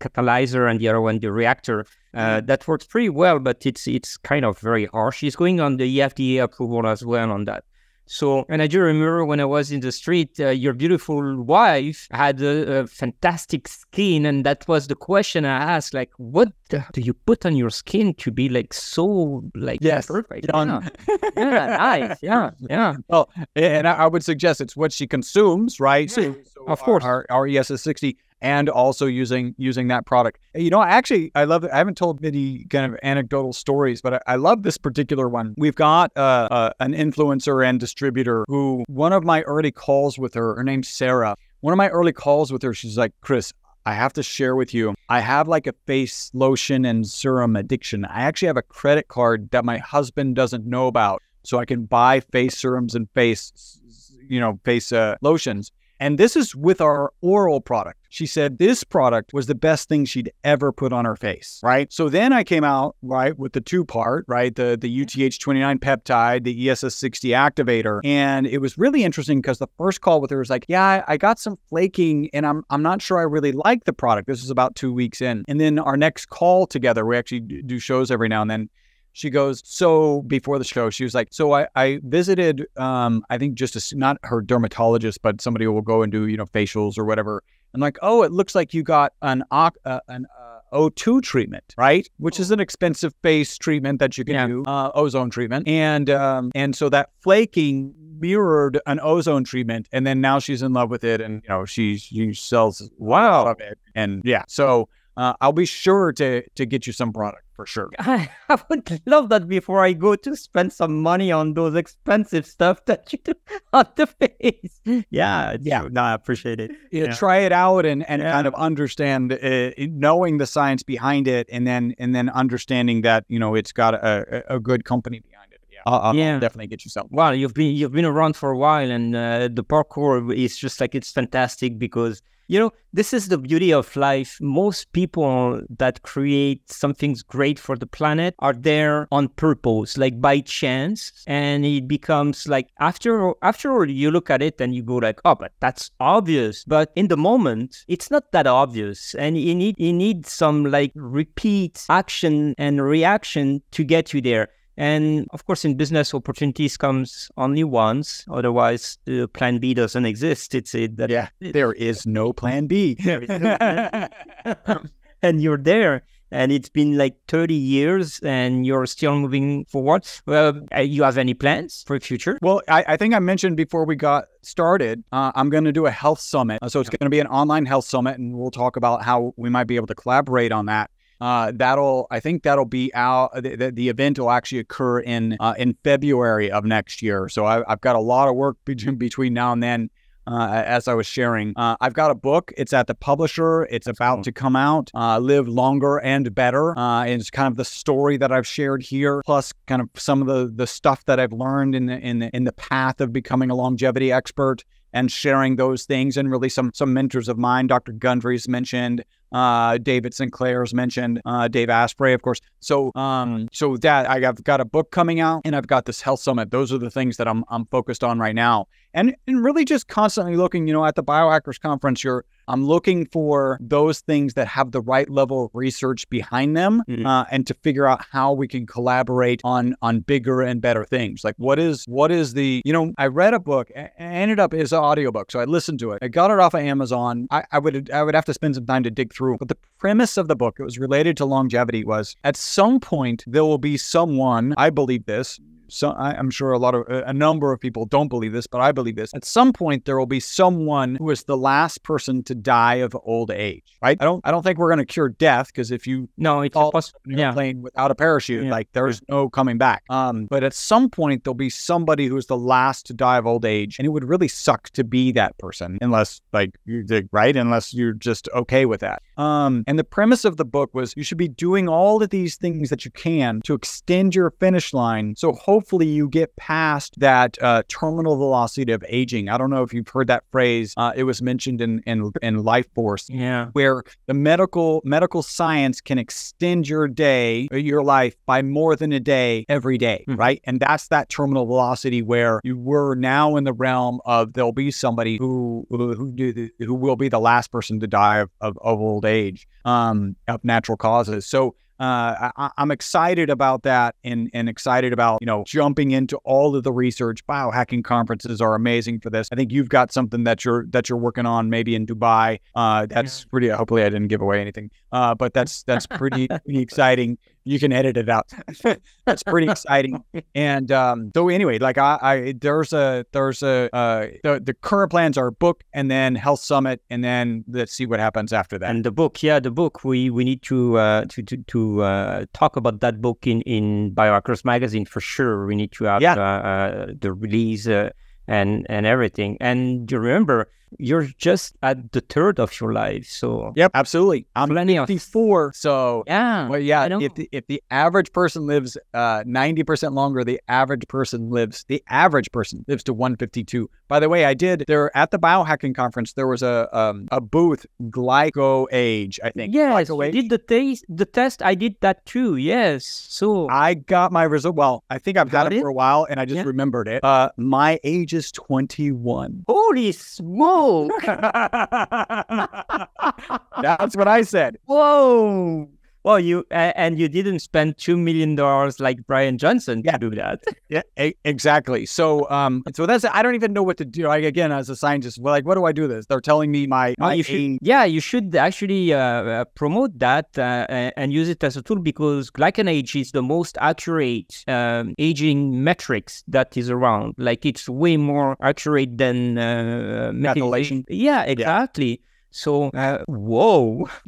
catalyzer and the other one the reactor. Uh, that works pretty well, but it's it's kind of very harsh. It's going on the FDA approval as well on that. So, and I do remember when I was in the street, uh, your beautiful wife had a, a, fantastic skin, and that was the question I asked: like, what do you put on your skin to be like so like
yes,
perfect? Yeah. yeah, nice, yeah, yeah.
Well, and I, would suggest it's what she consumes, right?
So, so of course,
our, our ESS sixty and also using using that product. You know, I actually, I love it. I haven't told many kind of anecdotal stories, but I, I love this particular one. We've got uh, uh, an influencer and distributor who one of my early calls with her, her name's Sarah. One of my early calls with her, she's like, Chris, I have to share with you. I have like a face lotion and serum addiction. I actually have a credit card that my husband doesn't know about. So I can buy face serums and face, you know, face uh, lotions. And this is with our oral product. She said this product was the best thing she'd ever put on her face, right? So then I came out, right, with the two part, right? The the mm-hmm. UTH29 peptide, the ESS60 activator. And it was really interesting because the first call with her was like, yeah, I, I got some flaking and I'm I'm not sure I really like the product. This is about two weeks in. And then our next call together, we actually do shows every now and then she goes, so before the show, she was like, so I, I visited, um, I think just a, not her dermatologist, but somebody who will go and do, you know, facials or whatever. And like, oh, it looks like you got an, uh, an uh, O2 treatment, right? Which is oh. an expensive face treatment that you can yeah. do, uh, ozone treatment. And, um, and so that flaking mirrored an ozone treatment. And then now she's in love with it. And, you know, she, she sells wow of it. And yeah, so, uh, I'll be sure to, to get you some product for sure.
I, I would love that before I go to spend some money on those expensive stuff that you do on the face. Yeah, yeah. No, I appreciate it.
Yeah, yeah. Try it out and, and yeah. kind of understand, uh, knowing the science behind it, and then and then understanding that you know it's got a, a good company behind it. Yeah, I'll, I'll yeah. definitely get you some.
Well, you've been you've been around for a while, and uh, the parkour is just like it's fantastic because you know, this is the beauty of life. Most people that create something great for the planet are there on purpose, like by chance. And it becomes like after after all, you look at it and you go like, oh, but that's obvious. But in the moment, it's not that obvious. And you need you need some like repeat action and reaction to get you there. And of course, in business, opportunities comes only once. Otherwise, uh, Plan B doesn't exist. It's it that
yeah, there is no Plan B.
and you're there, and it's been like 30 years, and you're still moving forward. Well, uh, you have any plans for the future?
Well, I, I think I mentioned before we got started, uh, I'm going to do a health summit. So it's going to be an online health summit, and we'll talk about how we might be able to collaborate on that. Uh, that'll I think that'll be out. The, the, the event will actually occur in uh, in February of next year. So I, have got a lot of work between between now and then. Uh, as I was sharing, uh, I've got a book. It's at the publisher. It's about to come out. Uh, Live longer and better. Uh, it's kind of the story that I've shared here, plus kind of some of the the stuff that I've learned in the in the, in the path of becoming a longevity expert and sharing those things and really some some mentors of mine dr gundry's mentioned uh, David Sinclair's mentioned, uh, Dave Asprey, of course. So, um, so that I've got a book coming out, and I've got this health summit. Those are the things that I'm I'm focused on right now, and and really just constantly looking. You know, at the Biohackers Conference, you're I'm looking for those things that have the right level of research behind them, mm-hmm. uh, and to figure out how we can collaborate on on bigger and better things. Like what is what is the you know I read a book, ended up as an audiobook, so I listened to it. I got it off of Amazon. I, I would I would have to spend some time to dig through, but the premise of the book, it was related to longevity, was at some point there will be someone. I believe this so I, am sure a lot of a number of people don't believe this, but I believe this. At some point, there will be someone who is the last person to die of old age. Right? I don't. I don't think we're going to cure death because if you
no, it's fall poss- yeah.
plane without a parachute, yeah. like there's no coming back. Um, but at some point, there'll be somebody who's the last to die of old age, and it would really suck to be that person, unless like you did right, unless you're just okay with that. Um, and the premise of the book was you should be doing all of these things that you can to extend your finish line. So hopefully hopefully you get past that uh, terminal velocity of aging. I don't know if you've heard that phrase. Uh, it was mentioned in, in in Life Force,
yeah,
where the medical medical science can extend your day, uh, your life by more than a day every day, mm-hmm. right? And that's that terminal velocity where you were now in the realm of there'll be somebody who who who, who will be the last person to die of, of, of old age um, of natural causes. So uh, I, am excited about that and, and excited about, you know, jumping into all of the research. Biohacking conferences are amazing for this. I think you've got something that you're that you're working on maybe in Dubai. Uh, that's pretty hopefully I didn't give away anything. Uh, but that's that's pretty, pretty exciting you can edit it out. That's pretty exciting. And um, so anyway, like I, I there's a there's a uh, the the current plans are book and then health summit and then let's see what happens after that.
And the book, yeah, the book we we need to uh, to to, to uh, talk about that book in in Biohackers magazine for sure. We need to have yeah. Uh, uh, the release uh, and and everything. And do you remember you're just at the third of your life. So
yep, absolutely. I'm plenty 54. Of, so
yeah,
well, yeah. If the, if the average person lives uh, 90% longer, the average person lives the average person lives to 152. By the way, I did there at the biohacking conference. There was a um, a booth GlycanAge. I think.
Yes, I did the test. The test. I did that too. Yes. So
I got my result. Well, I think I've got it, it, for a while, and I just yeah. remembered it. Uh, my age is 21.
Holy smoke!
That's what I said.
Whoa. Well, you uh, and you didn't spend two million dollars like Bryan Johnson
yeah.
to do that.
yeah, a- exactly. So, um, so that's I don't even know what to do. Like again, as a scientist, well, like what do I do this? They're telling me my, my
you should, yeah, you should actually uh, uh, promote that uh, and use it as a tool because GlycanAge is the most accurate um, aging metrics that is around. Like it's way more accurate than uh,
methylation.
Yeah, exactly. Yeah. So, uh, whoa!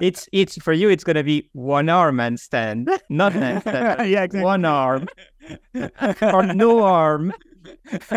it's it's for you. It's gonna be one arm and stand, not handstand.
yeah, exactly.
One arm or no arm.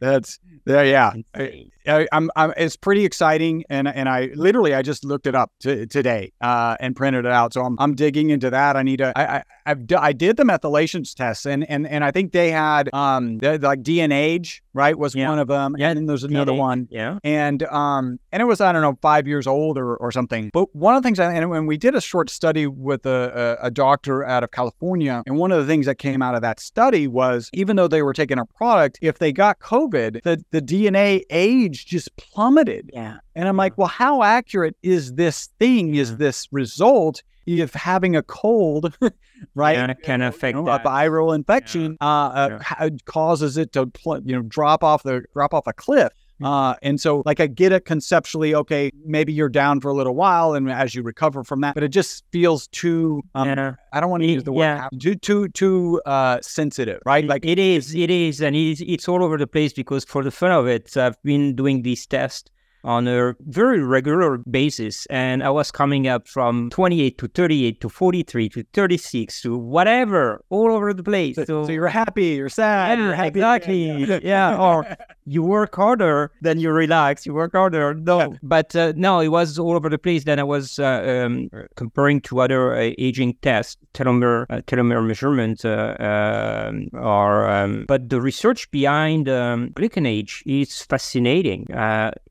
That's there. Yeah, I, am I'm, I'm, It's pretty exciting, and and I literally I just looked it up t- today uh, and printed it out. So I'm, I'm digging into that. I need to. I I I've, I did the methylations tests, and and and I think they had um like DNA age right? Was
Yeah.
one of them.
Yeah,
And then there's another one.
Yeah.
And um and it was I don't know five years old or, or something. But one of the things I, and when we did a short study with a, a a doctor out of California, and one of the things that came out of that study was even though they were taking a product, if they got COVID, the the DNA age just plummeted.
Yeah.
And I'm like, well, how accurate is this thing? Is this result? If having a cold, right,
Yeah, can affect
you know,
that.
a viral infection uh, uh,
Yeah.
ha- causes it to you know drop off the drop off a cliff.
Hmm.
Uh, and so, like, I get it conceptually. Okay, maybe you're down for a little while, and as you recover from that, but it just feels too. Um,
yeah.
I don't want to use the word
yeah.
too too too uh, sensitive, right? Like,
it is, it is, and it's, it's all over the place because for the fun of it, I've been doing these tests on a very regular basis, and I was coming up from 28 to 38 to 43 to 36 to whatever, all over the place.
so,
So,
so you're happy, you're sad, you're happy,
exactly. Yeah, or you work harder, than you relax. You work harder. No, but uh, no, it was all over the place. Then I was uh, um, comparing to other uh, aging tests, telomere uh, telomere measurement, uh, um, or um, but the research behind um, GlycanAge is fascinating.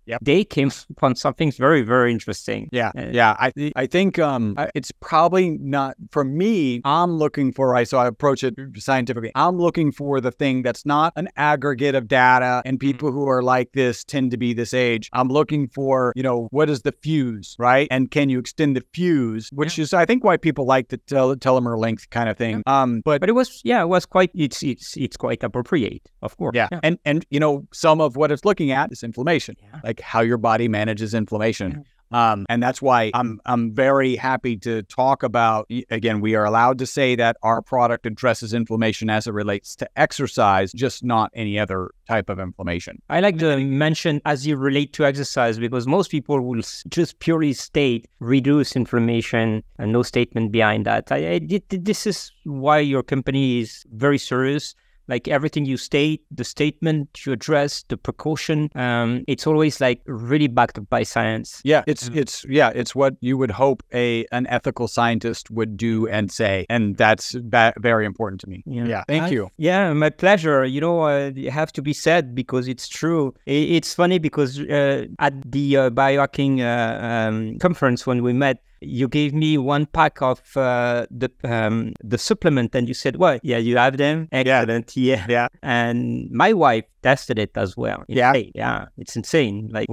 Yep.
They came upon something very, very interesting.
Yeah,
Uh,
yeah. I I think um it's probably not for me. I'm looking for I so I approach it scientifically. I'm looking for the thing that's not an aggregate of data and people who are like this tend to be this age. I'm looking for you know what is the fuse right and can you extend the fuse, which is I think why people like the tel- telomere length kind of thing. Um, but
But it was, yeah, it was quite. It's it's it's quite appropriate, of course.
yeah. and and you know some of what it's looking at is inflammation
Yeah.
Like how your body manages inflammation. Um, and that's why I'm I'm very happy to talk about. Again, we are allowed to say that our product addresses inflammation as it relates to exercise, just not any other type of inflammation.
I like to mention as you relate to exercise because most people will just purely state reduce inflammation and no statement behind that. I, I this is why your company is very serious. Like everything you state, the statement you address, the precaution, um, it's always like really backed up by science.
Yeah, it's it's yeah, it's what you would hope a an ethical scientist would do and say, and that's ba- very important to me.
Yeah.
Yeah, thank
I-
you.
Yeah, my pleasure. You know, uh, it have to be said because it's true. I- It's funny because uh, at the uh, biohacking uh, um, conference when we met, you gave me one pack of uh, the um, the supplement, and you said, "Well, yeah, you have them. Excellent, yeah."
Yeah.
And my wife tested it as well. It's
Yeah.
insane. yeah, it's insane. Like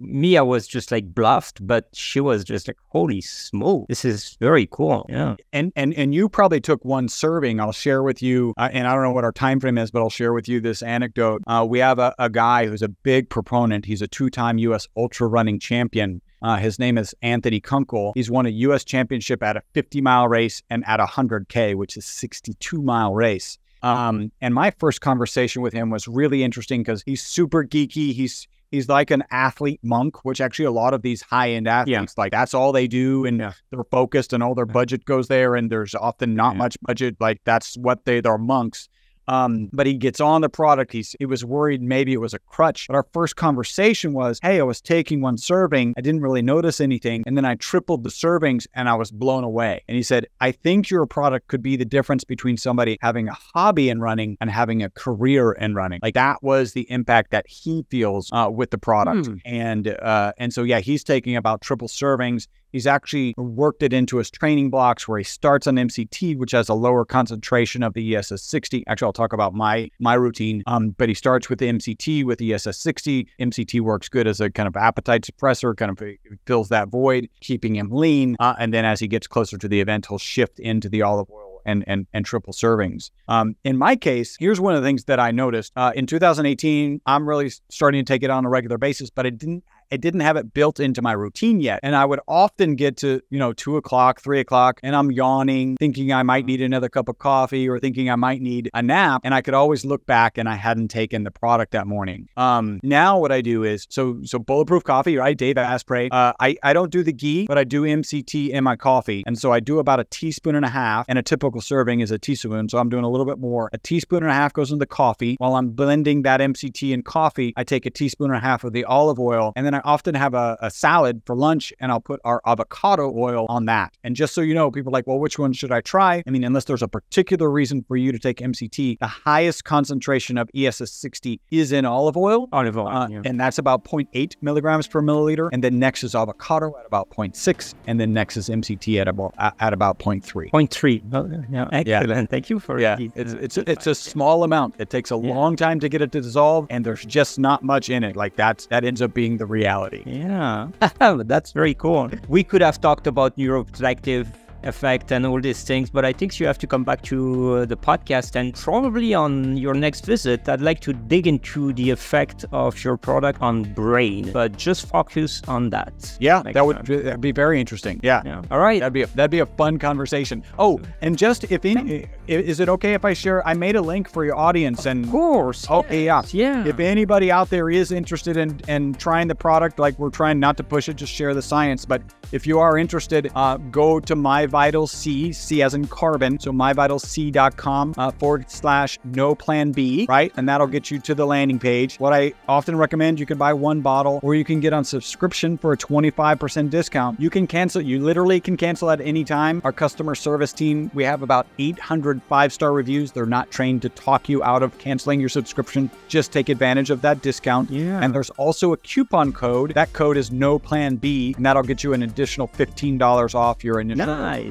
me, I was just like bluffed, but she was just like, "Holy smoke, this is very cool." Yeah.
And and and you probably took one serving. I'll share with you, uh, and I don't know what our time frame is, but I'll share with you this anecdote. Uh, we have a, a guy who's a big proponent. He's a two-time U.S. ultra running champion. Uh, his name is Anthony Kunkel. He's won a U.S. championship at a 50-mile race and at a 100K, which is 62-mile race. Um, and my first conversation with him was really interesting because he's super geeky. He's he's like an athlete monk, which actually a lot of these high end athletes like that's all they do, and
Yeah.
they're focused, and all their budget goes there, and there's often not
Yeah.
much budget. Like that's what they they're monks. Um, but he gets on the product. He's he was worried maybe it was a crutch. But our first conversation was, hey, I was taking one serving. I didn't really notice anything. And then I tripled the servings and I was blown away. And he said, I think your product could be the difference between somebody having a hobby in running and having a career in running. Like that was the impact that he feels uh, with the product.
Hmm.
And uh, and so yeah, he's taking about triple servings. He's actually worked it into his training blocks where he starts on MCT, which has a lower concentration of the ESS 60. Actually, I'll talk about my my routine. Um, but he starts with the MCT with ESS 60. MCT works good as a kind of appetite suppressor, kind of uh, fills that void, keeping him lean. Uh, and then as he gets closer to the event, he'll shift into the olive oil and and and triple servings. Um, in my case, here's one of the things that I noticed uh, in 2018. I'm really starting to take it on a regular basis, but I didn't. I didn't have it built into my routine yet. And I would often get to, you know, two o'clock, three o'clock, and I'm yawning, thinking I might need another cup of coffee or thinking I might need a nap. And I could always look back and I hadn't taken the product that morning. Um, now what I do is so so bulletproof coffee, right? Dave Asprey. Uh, I, I don't do the ghee, but I do MCT in my coffee. And so I do about a teaspoon and a half, and a typical serving is a teaspoon. So I'm doing a little bit more. A teaspoon and a half goes into the coffee. While I'm blending that MCT in coffee, I take a teaspoon and a half of the olive oil, and then I often have a, a salad for lunch and I'll put our avocado oil on that. And just so you know, people are like, well, which one should I try? I mean, unless there's a particular reason for you to take MCT, the highest concentration of ESS 60 is in olive oil.
Olive oil.
Uh,
yeah.
And that's about 0.8 milligrams per milliliter. And then next is avocado at about 0.6. And then next is MCT at about, at about 0.3.
Point three. Oh, yeah, excellent. Thank you for
Yeah, it's it's it's a small amount. It takes a long time to get it to dissolve, and there's just not much in it. Like that's that ends up being the reality.
Yeah, that's very cool. We could have talked about neuroprotective effect and all these things, but I think you have to come back to uh, the podcast and probably on your next visit, I'd like to dig into the effect of your product on brain, but just focus on that.
Yeah,
Next
that would that'd be very interesting. Yeah.
Yeah. All right.
That'd be a, that'd be a fun conversation. Oh, and just if any, is it okay if I share? I made a link for your audience, and
Of course.
Okay, yeah.
Yeah.
If anybody out there is interested in, in trying the product, like we're trying not to push it, just share the science. But if you are interested, uh, go to My Vital C, C as in carbon. So myvitalc.com uh, forward slash no plan B, right? And that'll get you to the landing page. What I often recommend, you can buy one bottle or you can get on subscription for a 25% discount. You can cancel, you literally can cancel at any time. Our customer service team, we have about 800 five star reviews. They're not trained to talk you out of canceling your subscription. Just take advantage of that discount.
Yeah.
And there's also a coupon code. That code is no plan B, and that'll get you an additional $15 off your initial.
Nice.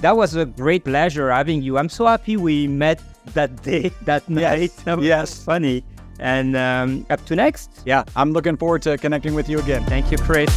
That was a great pleasure having you. I'm so happy we met that day, that night. That was
Yes.
funny. And um, up to next.
Yeah, I'm looking forward to connecting with you again.
Thank you, Chris.